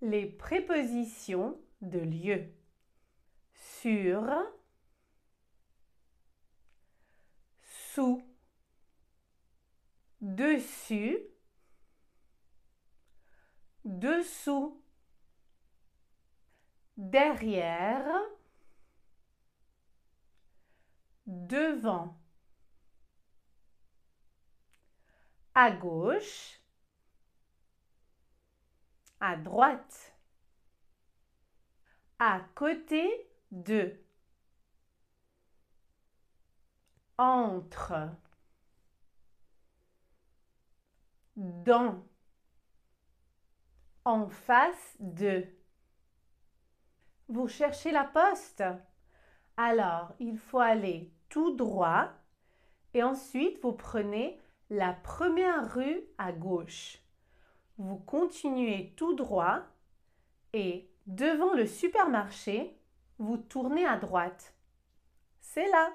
les prépositions de lieu. Sur, sous, dessus, dessous, derrière, devant, à gauche, à droite, à côté de, entre, dans, en face de. Vous cherchez la poste? Alors, il faut aller tout droit et ensuite vous prenez la première rue à gauche. Vous continuez tout droit et devant le supermarché, vous tournez à droite. C'est là.